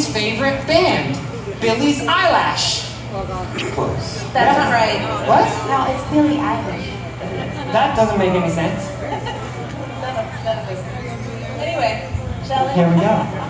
Billy's favorite band, Billy's Eyelash. Close. That's not right. What? No, it's Billie Eilish. That doesn't make any sense. Anyway, shall we? Here we go.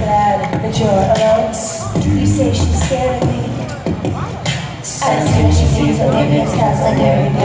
that you're alone. You say she's scared of me. I assume she sees the limits cast like every on